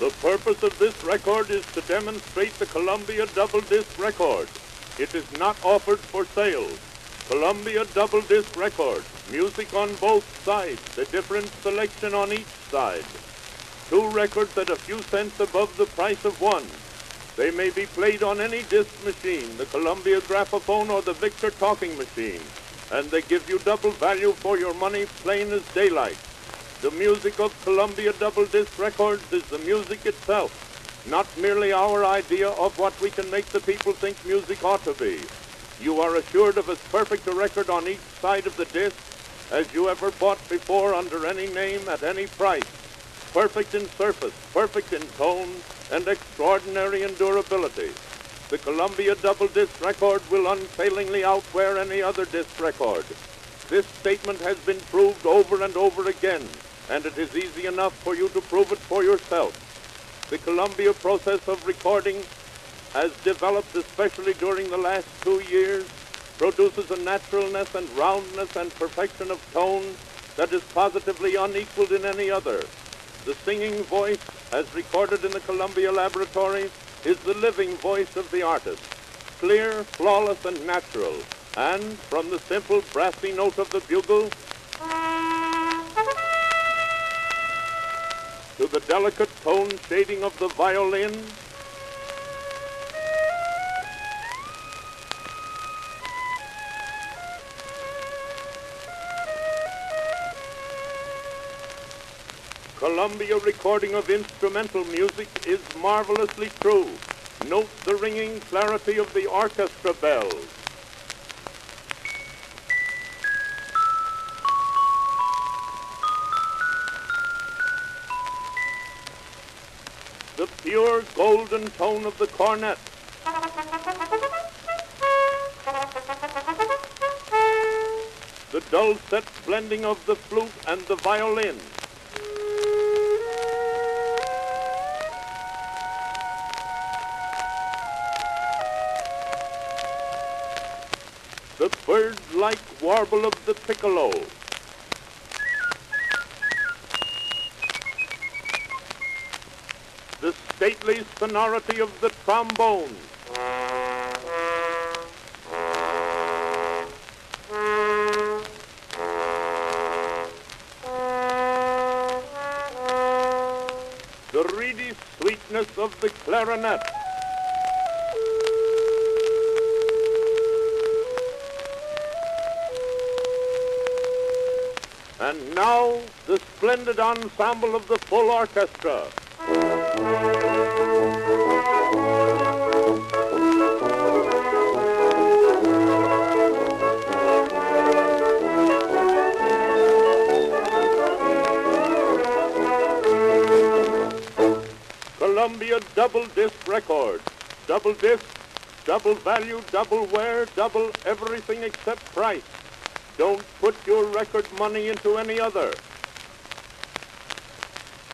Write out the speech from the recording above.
The purpose of this record is to demonstrate the Columbia Double Disc record. It is not offered for sale. Columbia Double Disc record. Music on both sides. A different selection on each side. Two records at a few cents above the price of one. They may be played on any disc machine, the Columbia Graphophone or the Victor Talking Machine. And they give you double value for your money, plain as daylight. The music of Columbia Double Disc Records is the music itself, not merely our idea of what we can make the people think music ought to be. You are assured of as perfect a record on each side of the disc as you ever bought before under any name at any price. Perfect in surface, perfect in tone, and extraordinary in durability. The Columbia Double Disc record will unfailingly outwear any other disc record. This statement has been proved over and over again and it is easy enough for you to prove it for yourself. The Columbia process of recording has developed, especially during the last two years, produces a naturalness and roundness and perfection of tone that is positively unequaled in any other. The singing voice, as recorded in the Columbia Laboratory, is the living voice of the artist, clear, flawless, and natural. And from the simple brassy note of the bugle, to the delicate tone shading of the violin, Columbia recording of instrumental music is marvelously true. Note the ringing clarity of the orchestra bells. The pure golden tone of the cornet. The dulcet blending of the flute and the violin. The bird-like warble of the piccolo. Stately sonority of the trombone. The reedy sweetness of the clarinet. And now, the splendid ensemble of the full orchestra. Columbia double disc record. Double disc, double value, double wear, double everything except price. Don't put your record money into any other.